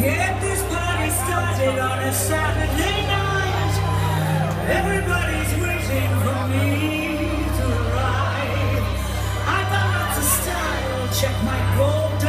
Get this party started on a Saturday night. Everybody's waiting for me to arrive. I got lots of style, check my gold